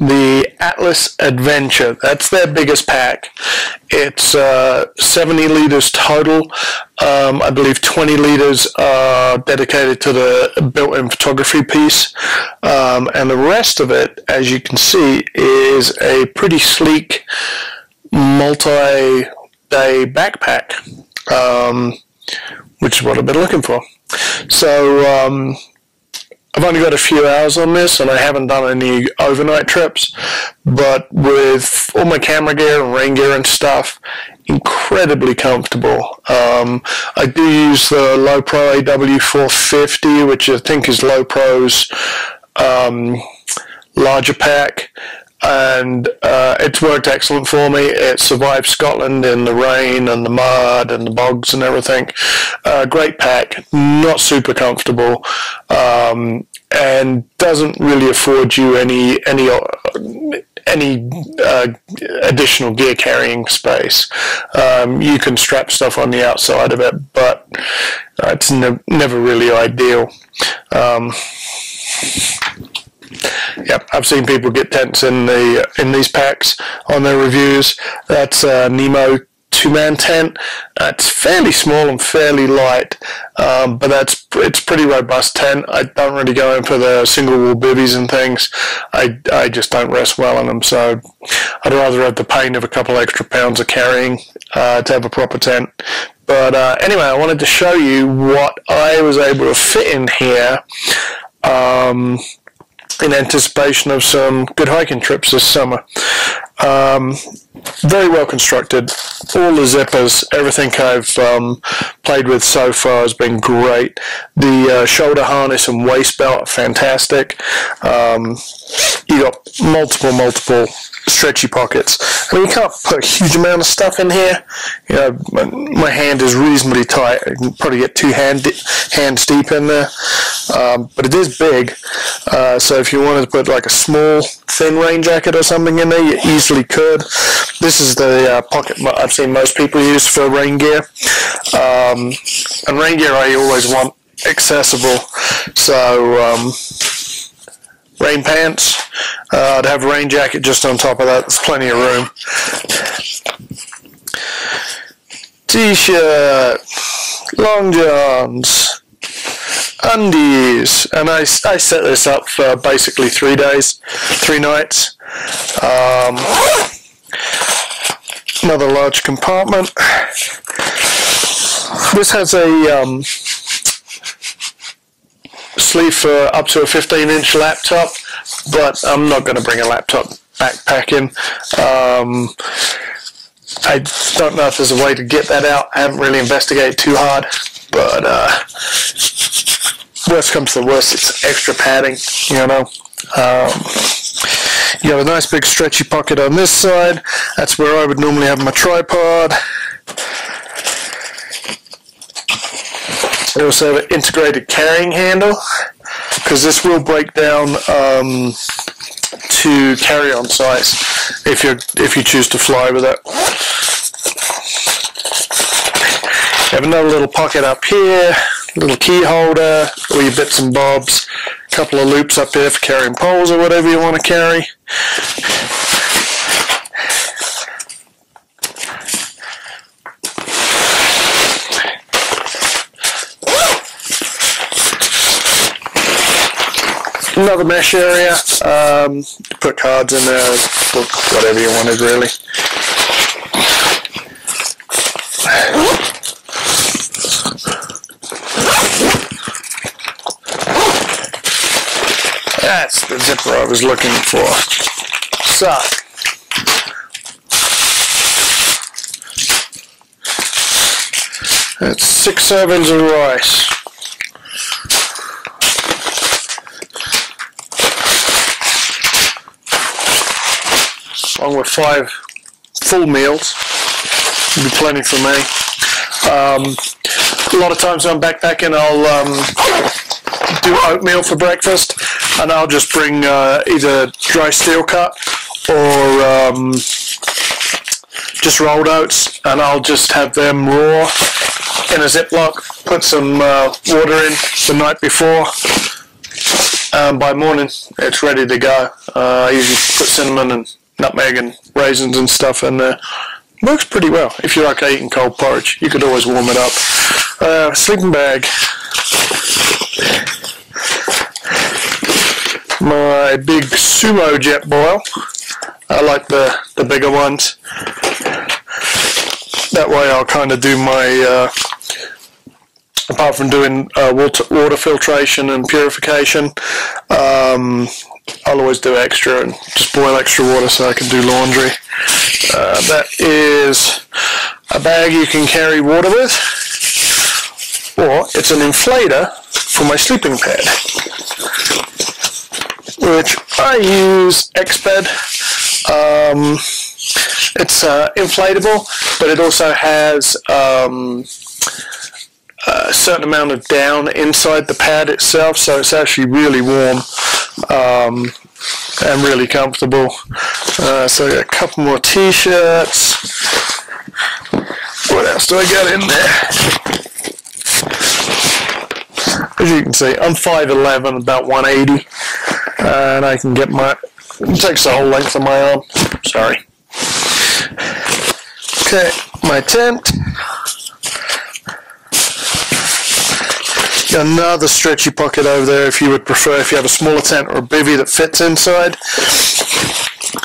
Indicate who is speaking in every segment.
Speaker 1: the Atlas Adventure. That's their biggest pack. It's uh, 70 liters total. Um, I believe 20 liters are dedicated to the built-in photography piece, um, and the rest of it, as you can see, is a pretty sleek multi-day backpack, um, which is what I've been looking for. So um, I've only got a few hours on this and I haven't done any overnight trips, but with all my camera gear and rain gear and stuff, incredibly comfortable. Um, I do use the Lowepro AW450, which I think is Lowepro's um, larger pack and uh, it's worked excellent for me. It survived Scotland in the rain and the mud and the bogs and everything. Uh, great pack, not super comfortable, um, and doesn't really afford you any any uh, any uh, additional gear carrying space. Um, you can strap stuff on the outside of it, but it's ne- never really ideal. Um, Yep, I've seen people get tents in the in these packs on their reviews. That's uh, Nemo two-man tent. It's fairly small and fairly light, um, but that's it's pretty robust tent. I don't really go in for the single wall bivvies and things. I, I just don't rest well in them, so I'd rather have the pain of a couple extra pounds of carrying uh, to have a proper tent. But uh, anyway, I wanted to show you what I was able to fit in here. Um, in anticipation of some good hiking trips this summer. Um, very well constructed. All the zippers, everything I've um, played with so far has been great. The uh, shoulder harness and waist belt fantastic. Um, you got multiple, multiple stretchy pockets. I mean, you can't put a huge amount of stuff in here. You know, my, my hand is reasonably tight. I can probably get two hand hands deep in there, um, but it is big. Uh, so if you wanted to put like a small, thin rain jacket or something in there, you easily could. This is the uh, pocket I've seen most people use for rain gear. Um, and rain gear I always want accessible. So um, rain pants. Uh, I'd have a rain jacket just on top of that. There's plenty of room. T-shirt, long johns, undies, and I, I set this up for basically three days, three nights. Um, another large compartment. This has a um, sleeve for up to a 15 inch laptop, but I'm not going to bring a laptop backpack in. Um, I don't know if there's a way to get that out. I haven't really investigated too hard, but uh, worst comes to worst, it's extra padding, you know. Um, you have a nice big stretchy pocket on this side. That's where I would normally have my tripod. I also have an integrated carrying handle because this will break down um, to carry-on size if you if you choose to fly with it. You have another little pocket up here, little key holder, all your bits and bobs, a couple of loops up here for carrying poles or whatever you want to carry. another mesh area. Um, put cards in there, book, whatever you wanted really. That's the zipper I was looking for. So, that's six servings of rice. along with five full meals. Will be plenty for me. Um, a lot of times when I'm backpacking, I'll um, do oatmeal for breakfast, and I'll just bring uh, either dry steel cut or um, just rolled oats, and I'll just have them raw in a Ziploc. Put some uh, water in the night before, um, by morning it's ready to go. Uh, I usually put cinnamon and nutmeg and raisins and stuff in there. Works pretty well. If you like eating cold porridge, you could always warm it up. Uh, sleeping bag. My big sumo Jetboil. I like the, the bigger ones. That way I'll kind of do my, uh, apart from doing uh, water, water filtration and purification, um, I'll always do extra and just boil extra water so I can do laundry. Uh, that is a bag you can carry water with, or it's an inflator for my sleeping pad, which I use Exped. Um, it's uh, inflatable, but it also has um, a certain amount of down inside the pad itself, so it's actually really warm um, and really comfortable. Uh, so I got a couple more t-shirts. What else do I got in there? As you can see, I'm 5'11", about 180, and I can get my, it takes the whole length of my arm, sorry. Okay, my tent. another stretchy pocket over there if you would prefer, if you have a smaller tent or a bivy that fits inside.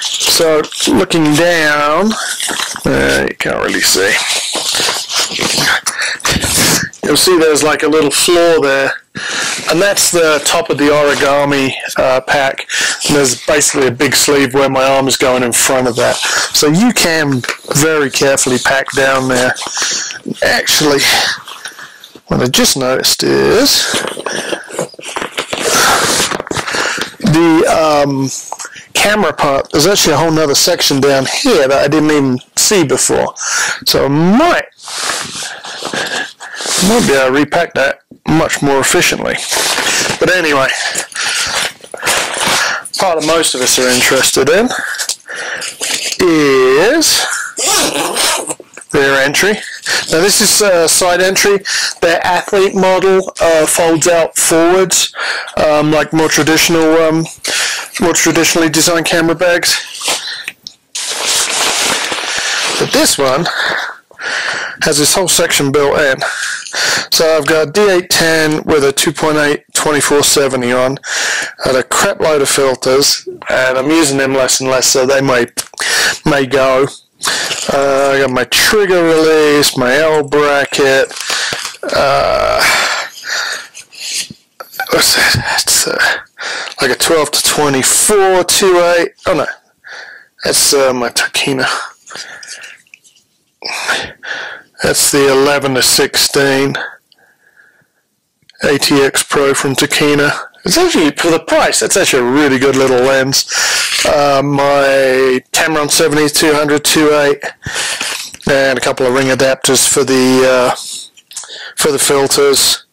Speaker 1: So looking down, uh, you can't really see. You'll see there's like a little floor there, and that's the top of the origami uh, pack. And there's basically a big sleeve where my arm is going in front of that. So you can very carefully pack down there. Actually, what I just noticed is the um, camera part, there's actually a whole nother section down here that I didn't even see before. So I might, might be able to repack that much more efficiently. But anyway, part of most of us are interested in is their entry. Now this is a side entry. Their athlete model uh, folds out forwards, um, like more traditional, um, more traditionally designed camera bags. But this one has this whole section built in. So I've got D810 with a 2.8 2470 on, and a crap load of filters, and I'm using them less and less, so they may may go. Uh, I got my trigger release, my L bracket. Uh, what's that? It's uh, like a 12 to 24 2.8. Oh no, that's uh, my Tokina. That's the 11 to 16 ATX Pro from Tokina. It's actually, for the price, that's actually a really good little lens. Uh, my Tamron 70 200 2.8 and a couple of ring adapters for the uh, for the filters.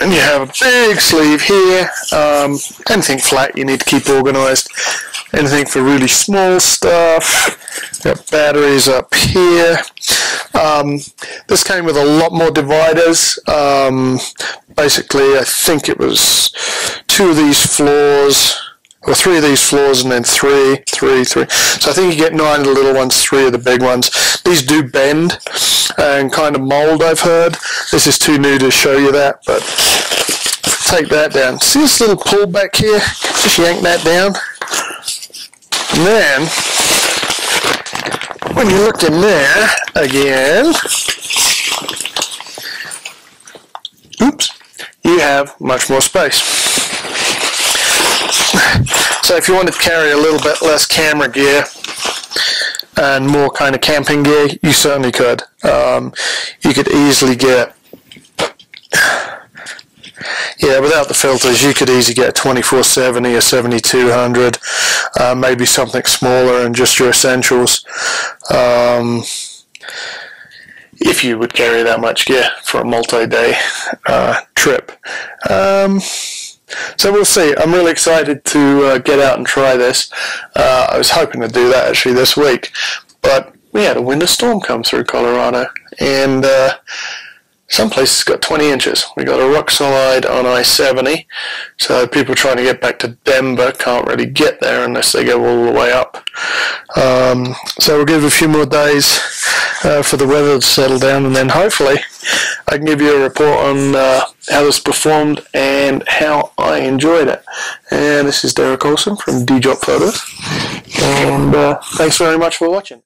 Speaker 1: And you have a big sleeve here. Um, anything flat you need to keep organized. Anything for really small stuff. Got batteries up here. Um, this came with a lot more dividers. Um, basically, I think it was two of these floors, or three of these floors, and then three, three, three. So I think you get nine of the little ones, three of the big ones. These do bend and kind of mold, I've heard. This is too new to show you that, but take that down. See this little pull back here? Just yank that down. And then, when you look in there again, oops, you have much more space. So if you wanted to carry a little bit less camera gear and more kind of camping gear, you certainly could. Um, you could easily get yeah, without the filters, you could easily get a 2470 or 7200, uh, maybe something smaller and just your essentials. Um, if you would carry that much gear for a multi-day uh, trip. Um, so we'll see. I'm really excited to uh, get out and try this. Uh, I was hoping to do that actually this week, but we had a winter storm come through Colorado, and uh, some places got 20 inches. We got a rock on I-70, so people trying to get back to Denver can't really get there unless they go all the way up. Um, so we'll give a few more days uh, for the weather to settle down, and then hopefully I can give you a report on uh, how this performed and how I enjoyed it. And this is Derek Olson from DJOP Photos, and uh, thanks very much for watching.